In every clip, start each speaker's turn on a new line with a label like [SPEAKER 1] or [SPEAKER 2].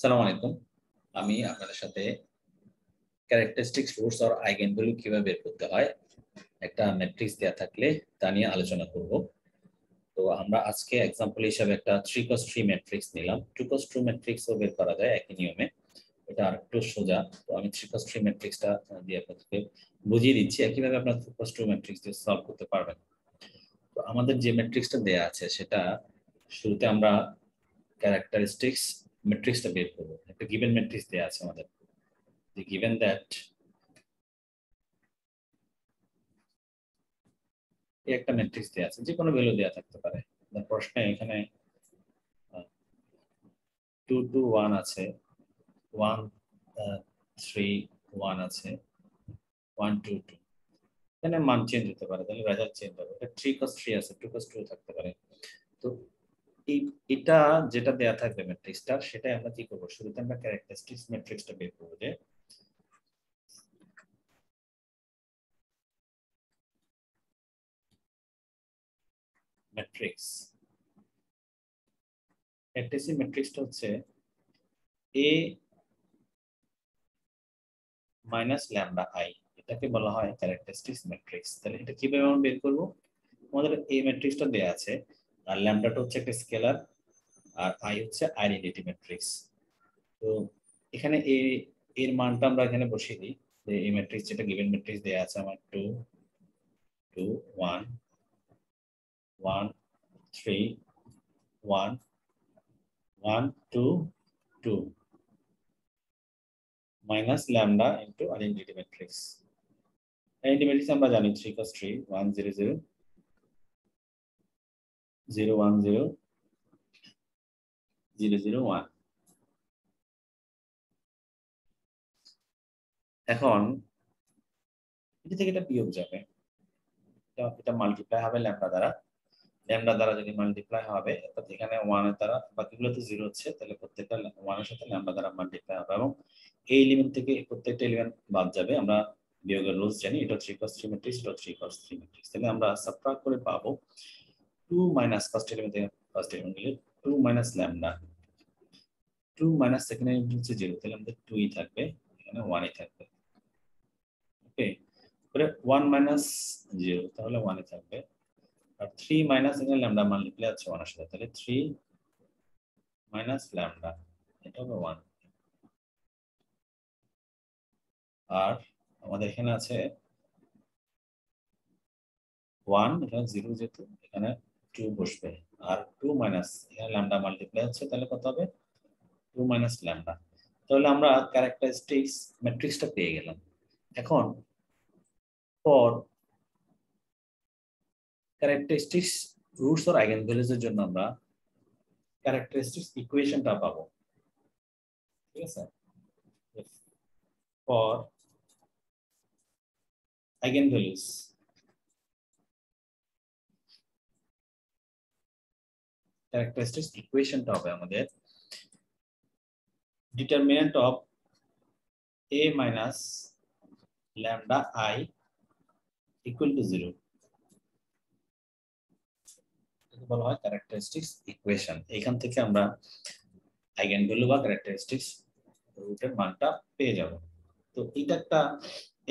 [SPEAKER 1] সালাম আলাইকুম। আমি আপনাদের সাথে ক্যারেক্টারিস্টিক্স রুটস আর আইগেন ভ্যালু কীভাবে বের করতে হয়, একটা ম্যাট্রিক্স দেয়া থাকলে তা নিয়ে আলোচনা করব। তো আমরা আজকে এক্সাম্পল হিসাবে একটা থ্রি কস থ্রি ম্যাট্রিক্স নিলাম। টু কস টু ম্যাট্রিক্সও বের করা যায় একই নিয়মে। এটা আর একটু সোজা। তো আমি থ্রি কস থ্রি ম্যাট্রিক্সটা দিয়ে আপনাদেরকে বুঝিয়ে দিচ্ছি একইভাবে আপনার থ্রি কস টু ম্যাট্রিক্স দিয়ে সলভ করতে পারবেন। তো আমাদের যে ম্যাট্রিক্সটা দেয়া আছে সেটা শুরুতে আমরা ক্যারেক্টারিস্টিক্স ম্যাট্রিক্সটা বের করব একটা গিভেন ম্যাট্রিক্স দেওয়া আছে আমাদের যে গিভেন দ্যাট একটা ম্যাট্রিক্স দেওয়া আছে, যে কোনো ভ্যালু দেওয়া থাকতে পারে। প্রশ্নে এখানে টু টু ওয়ান আছে। ওয়ান থ্রি ওয়ান আছে। ওয়ান টু টু এখানে মান চেঞ্জ হতে পারে, তাহলে রেজাল্ট চেঞ্জ হবে। এটা থ্রি কস থ্রি আছে টু কস টু থাকতে পারে। তো এটা যেটা দেয়া থাকবে ম্যাট্রিক্সটা সেটাই আমরা কি করব? শুরুতে আমরা ক্যারেক্টারিস্টিক্স ম্যাট্রিক্সটা বের করব যে ম্যাট্রিক্স ক্যারেক্টারিস্টিক ম্যাট্রিক্সটা হচ্ছে এ মাইনাস ল্যামডা আই এটাকে বলা হয় ক্যারেক্টারিস্টিক্স ম্যাট্রিক্স তাহলে এটা কীভাবে আমরা বের করব? আমাদের এই ম্যাট্রিক্সটা দেয়া আছে। আর ল্যামডাটা হচ্ছে একটা স্কেলার আর আই হচ্ছে আইডেন্টিটি ম্যাট্রিক্স তো এখানে এ, এর মানটা আমরা এখানে বসিয়ে দিই, যে এই ম্যাট্রিক্স যেটা গিভেন ম্যাট্রিক্স দেয়া আছে আমার two two one one three one one two two minus lambda into identity matrix identity matrix আমরা জানি three cross three one zero zero zero one zero zero zero one এখন এটা থেকে এটা বিয়োগ যাবে। এটা মাল্টিপ্লাই হবে ল্যামডা দ্বারা। ল্যামডা দ্বারা যদি মাল্টিপ্লাই হবে, অর্থাৎ এখানে ওয়ানের দ্বারা বাকিগুলো তো জিরো হচ্ছে, তাহলে প্রত্যেকটা ওয়ানের সাথে ল্যামডা দ্বারা মাল্টিপ্লাই হবে এবং এই এলিমেন্ট থেকে প্রত্যেকটা এলিমেন্ট বাদ যাবে। আমরা বিয়োগের রুলস জানি, এটা থ্রি কস থ্রি ম্যাট্রিক্স এটা থ্রি কস থ্রি ম্যাট্রিক্স তাহলে আমরা সাবট্রাক্ট করে পাবো two minus first element first element গেলে two minus lambda two minus second element হচ্ছে জিরো তাহলে আমাদের টুই থাকবে, এখানে ওয়ানই থাকবে। ওকে পরে ওয়ান মাইনাস জিরো তাহলে ওয়ানই থাকবে। আর থ্রি মাইনাস এখানে ল্যামডা মাল্টিপ্লাই আছে ওয়ানের সাথে, তাহলে থ্রি মাইনাস ল্যামডা এটা হবে ওয়ান আর আমাদের এখানে আছে ওয়ান এখানে জিরো যেহেতু, এখানে টু বসবে। আর টু মাইনাস এখানে ল্যামডা মাল্টিপ্লাই হচ্ছে, তাহলে কত হবে? টু মাইনাস ল্যামডা তাহলে আমরা ক্যারেক্টারিস্টিক্স ম্যাট্রিক্সটা পেয়ে গেলাম। এখন পর characteristics roots or eigen values এর জন্য আমরা ক্যারেক্টারিস্টিক্স ইকুয়েশনটা পাবো। ঠিক আছে? ফর আইগেন ভ্যালুজ ক্যারেক্টারিস্টিক্স ইকুয়েশনটা হবে আমাদের। Determinant of a minus lambda i equal to 0 বলা হয় ক্যারেক্টারিস্টিক্স ইকুয়েশন এখান থেকে আমরা আইগেন ভ্যালু বা ক্যারেক্টারিস্টিক্স রুটের মানটা পেয়ে যাব। তো এটা একটা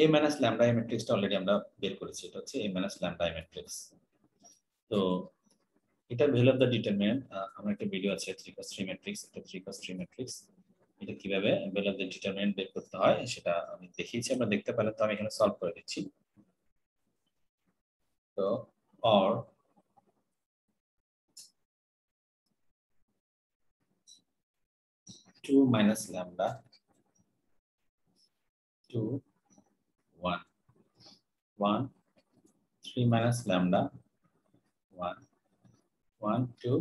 [SPEAKER 1] a মাইনাস ল্যামডা i ম্যাট্রিক্সটা অলরেডি আমরা বের করেছি। এটা হচ্ছে a minus lambda i matrix তো এটা ভ্যালু অফ দ্য ডিটারমিনেন্ট আমার একটা ভিডিও আছে থ্রি কস থ্রি ম্যাট্রিক্স, এটা থ্রি কস থ্রি ম্যাট্রিক্স। এটা কীভাবে ভ্যালু অফ দ্য ডিটারমিনেন্ট বের করতে হয় সেটা আমি দেখিয়েছি, আমরা দেখতে পেলে তো আমি এখানে সলভ করে দিচ্ছি। তো or two minus lambda two one one three minus lambda 1 to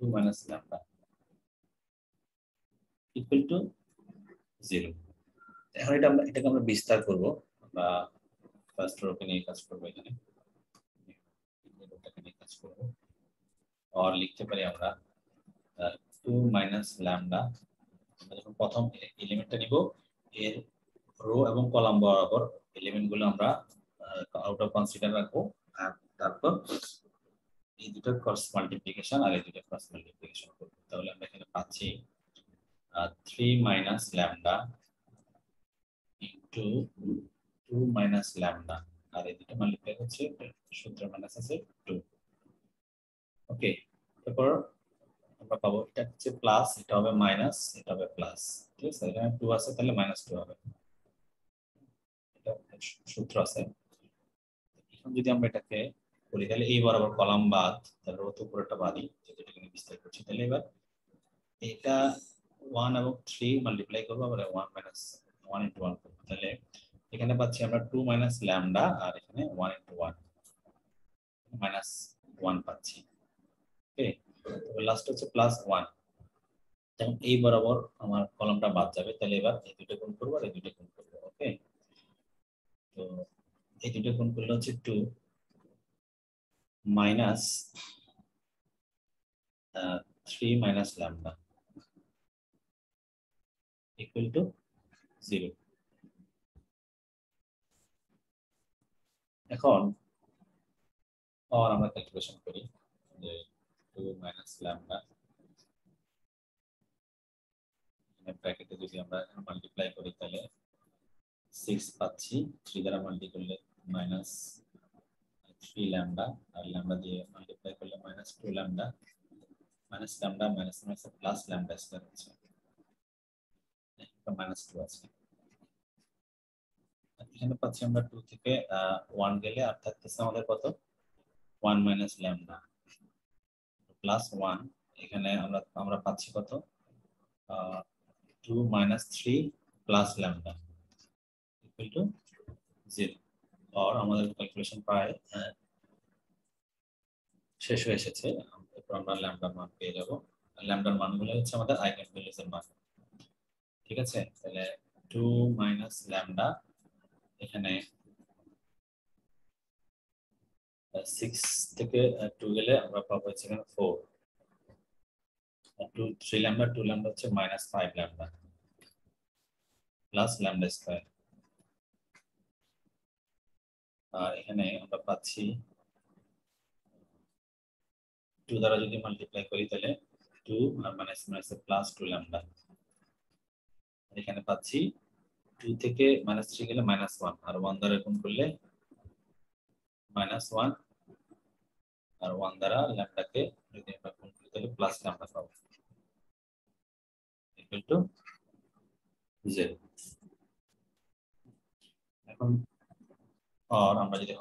[SPEAKER 1] 2 minus lambda equal to 0 এখন এটা আমরা এটাকে আমরা বিস্তার করব। বা ফার্স্ট রোকে নিয়ে কাজ করব এখানে। রোটাকে নিয়ে কাজ করব। আর লিখতে পারি আমরা 2 মাইনাস ল্যামডা আমরা যখন প্রথম এলিমেন্টটা নিব, এর রো এবং কলাম বরাবর এলিমেন্টগুলো আমরা আউট অফ কনসিডার রাখব। আর তারপর এই দুটো ক্রস মাল্টিপ্লিকেশন আর এই দুটো ক্রস মাল্টিপ্লিকেশন করব। তাহলে আমরা এখানে পাচ্ছি three minus lambda into two minus lambda আর এই দুটো মাল্টিপ্লাই হচ্ছে, সূত্র মাইনাস আছে টু ওকে তারপর আমরা পাবো, এটা হচ্ছে প্লাস এটা হবে মাইনাস এটা হবে প্লাস ঠিক আছে, এখানে টু আছে, তাহলে মাইনাস টু হবে। এটা সূত্র আছে। এখন যদি আমরা এটাকে করি তাহলে এই বরাবর কলাম বাদ, তাহলে রোত উপরটা বাদই যেটা এখানে বিস্তার করছি, তাহলে এবার এটা ওয়ান এবং থ্রি মাল্টিপ্লাই করব, আবার one minus one into one করব। তাহলে এখানে পাচ্ছি আমরা টু মাইনাস ল্যামডা আর এখানে one into one minus one পাচ্ছি। ওকে লাস্ট হচ্ছে প্লাস ওয়ান যেমন এই বরাবর আমার কলমটা বাদ যাবে, তাহলে এবার এই দুটো গুণ করব আর এই দুটো গুণ করব। ওকে তো এই দুটো গুণ করলে হচ্ছে two minus three minus lambda equal to zero এখন আর আমরা ক্যালকুলেশন করি যে টু মাইনাস ল্যামডা ব্র্যাকেটে যদি আমরা মাল্টিপ্লাই করি, তাহলে সিক্স পাচ্ছি। থ্রি দ্বারা মাল্টি করলে মাইনাস থ্রি ল্যামডা আর ল্যামডা দিয়ে মাল্টিপ্লাই করলে minus two lambda minus lambda minus minus plus lambda square হচ্ছে মাইনাস টু আছে এখানে পাচ্ছি আমরা টু থেকে ওয়ান গেলে আর থাকতেছে আমাদের কত one minus lambda plus one এখানে আমরা আমরা পাচ্ছি কত two minus three plus lambda equal to zero আর আমাদের ক্যালকুলেশন প্রায় শেষ হয়ে এসেছে। এরপর আমরা ল্যামডার মান পেয়ে যাব। ল্যামডার মানগুলো হচ্ছে আমাদের আইগেন ভ্যালুজের মান। ঠিক আছে? তাহলে টু মাইনাস ল্যামডা এখানে সিক্স থেকে টু গেলে আমরা পাবো হচ্ছে এখানে four two three lambda two lambda হচ্ছে minus five lambda plus lambda square এখানে আমরা পাচ্ছি। টু দ্বারা যদি মাল্টিপ্লাই করি তাহলে টু আর minus minus plus two lambda এখানে পাচ্ছি টু থেকে মাইনাস থ্রি গেলে মাইনাস ওয়ান আর ওয়ান দ্বারা গুণ করলে মাইনাস ওয়ান আর ওয়ান দ্বারা ল্যামডাকে যদি আমরা গুণ করি তাহলে প্লাস ল্যামডা পাবো। ইকুয়াল টু জিরো এখন আর আমরা যদি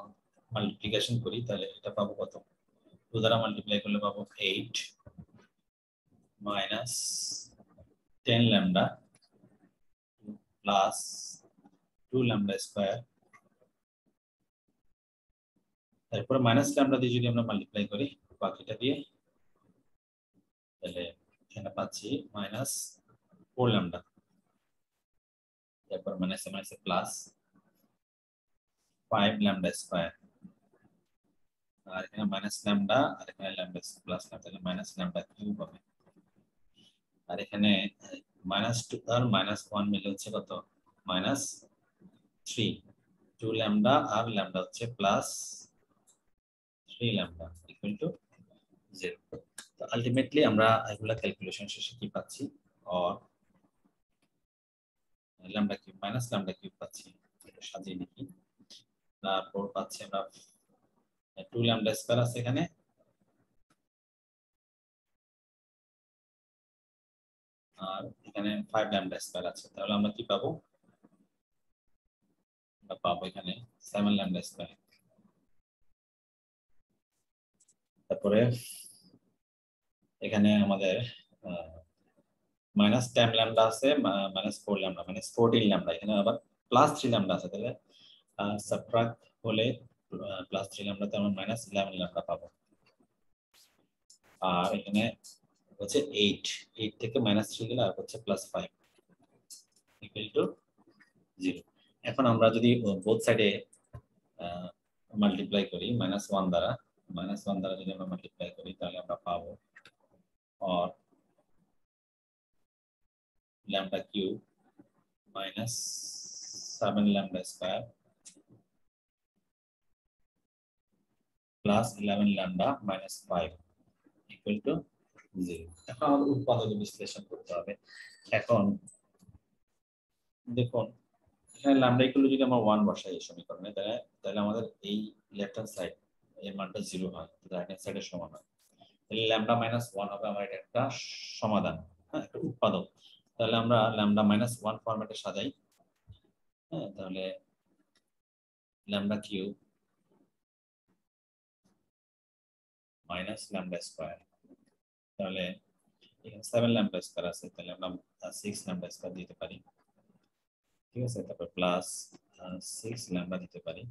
[SPEAKER 1] মাল্টিপ্লিকেশন করি, তাহলে এটা পাবো কত? টু দ্বারা মাল্টিপ্লাই করলে পাবো eight minus ten lambda plus two lambda square তারপরে মাইনাস ল্যামডা দিয়ে যদি আমরা মাল্টিপ্লাই করি, বাকিটা দিয়ে, তাহলে এখানে পাচ্ছি মাইনাস ফোর ল্যামডা তারপর minus minus plus five lambda square আর এখানে মাইনাস ল্যামডা আর এখানে ল্যামডা প্লাস তাহলে মাইনাস ল্যামডা কিউব হবে আর এখানে মাইনাস টু আর মাইনাস ওয়ান মিলে হচ্ছে কত মাইনাস থ্রি টু ল্যামডা আর ল্যামডা হচ্ছে plus three lambda equal to zero তো আলটিমেটলি আমরা এগুলা ক্যালকুলেশন শেষে কি পাচ্ছি or lambda cube minus lambda cube পাচ্ছি সাজিয়ে লিখি তারপর পাচ্ছি আমরা টু ল্যামডা স্কয়ার আছে এখানে। আর এখানে ফাইভ ল্যামডা স্কয়ার আছে। তাহলে আমরা কি পাবো? পাবো এখানে সেভেন ল্যামডা স্কয়ার তারপরে এখানে আমাদের মাইনাস টেন ল্যামডা আছে minus four lambda minus fourteen lambda এখানে আবার প্লাস থ্রি ল্যামডা আছে, তাহলে সাবট্রাক্ট হলে প্লাস থ্রি ল্যামডাতে আমরা মাইনাস ইলেভেন ল্যামডা পাবো। আর এখানে হচ্ছে এইট এইট থেকে মাইনাস থ্রি গেলে আর হচ্ছে plus five equal to zero এখন আমরা যদি বোথ সাইডে মাল্টিপ্লাই করি মাইনাস ওয়ান দ্বারা মাইনাস ওয়ান দ্বারা যদি আমরা মাল্টিপ্লাই করি, তাহলে আমরা পাবো और lambda cube minus 7 lambda square plus 11 lambda minus 5 equal to zero এখন আমাদের উৎপাদক বিশ্লেষণ করতে হবে। এখন দেখুন, এখানে ল্যামডা ইকুয়াল যদি আমরা ওয়ান বসাই এই সমীকরণে, তাহলে তাহলে আমাদের এই লেফট হ্যান্ড সাইড এর মানটা জিরো হয় রাইট হ্যান্ড সাইডের সমান হয়। তাহলে ল্যামডা মাইনাস ওয়ান হবে আমার এটা একটা সমাধান হ্যাঁ একটা উৎপাদক। তাহলে আমরা ল্যামডা মাইনাস ওয়ান ফরম্যাটে সাজাই হ্যাঁ তাহলে lambda cube minus lambda square তাহলে এখানে সেভেন ল্যামডা স্কোয়ার আছে, তাহলে আমরা সিক্স ল্যামডা স্কোয়ার দিতে পারি। ঠিক আছে? তারপর প্লাস সিক্স ল্যামডা দিতে পারি।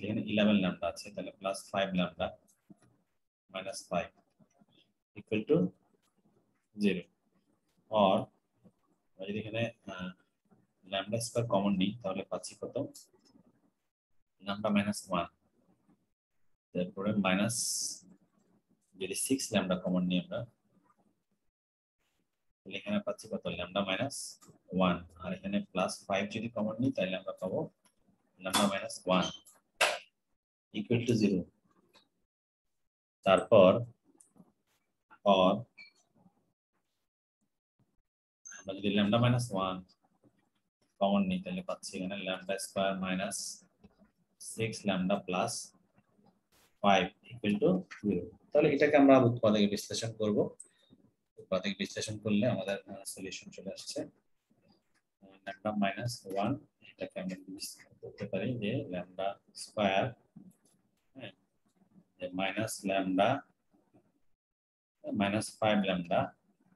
[SPEAKER 1] এখানে ইলেভেন ল্যামডা আছে, তাহলে plus five lambda minus five equal to zero or যদি এখানে ল্যামডা স্কোয়ার কমন নিই, তাহলে পাচ্ছি কত? ল্যামডা মাইনাস ওয়ান তারপরে মাইনাস যদি সিক্স ল্যামডা কমন নিই আমরা, তাহলে এখানে পাচ্ছি কত? ল্যামডা মাইনাস ওয়ান আর এখানে প্লাস ফাইভ যদি কমন নিই, তাহলে আমরা পাবো lambda minus one equal to zero তারপর অর আমরা যদি ল্যামডা মাইনাস ওয়ান কমন নিই, তাহলে পাচ্ছি এখানে lambda square minus six lambda plus five equal to zero তাহলে এটাকে আমরা উৎপাদকে বিশ্লেষণ করব। উৎপাদক বিশ্লেষণ করলে আমাদের সলিউশন চলে আসছে। ল্যামডা মাইনাস ওয়ান এটাকে আমরা করতে পারি যে lambda square minus lambda minus five lambda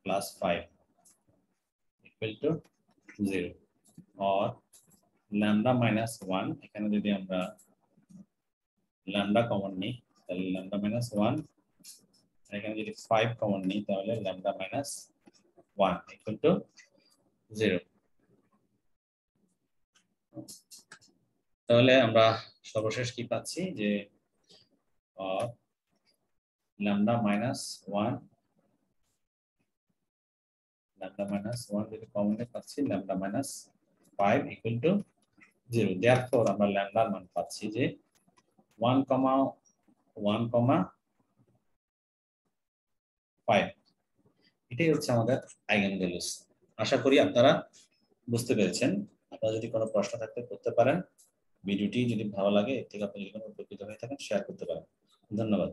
[SPEAKER 1] plus five equal to zero or lambda minus one এখানে যদি আমরা ল্যামডা কমন নিই, তাহলে ল্যামডা মাইনাস ওয়ান এখানে যদি ফাইভ কমন নিই, তাহলে lambda minus one equal to zero তাহলে আমরা সর্বশেষ কি পাচ্ছি? যে lambda minus one lambda minus one যদি কমনে পাচ্ছি minus five equal to zero therefore আমরা ল্যামডার মান পাচ্ছি যে one comma one comma five এটাই হচ্ছে আমাদের আইগেন ভ্যালুস আশা করি আপনারা বুঝতে পেরেছেন। আপনারা যদি কোনো প্রশ্ন থাকতে করতে পারেন, ভিডিওটি যদি ভালো লাগে, এর থেকে আপনি যদি কোনো উপকৃত হয়ে থাকেন শেয়ার করতে পারেন। ধন্যবাদ।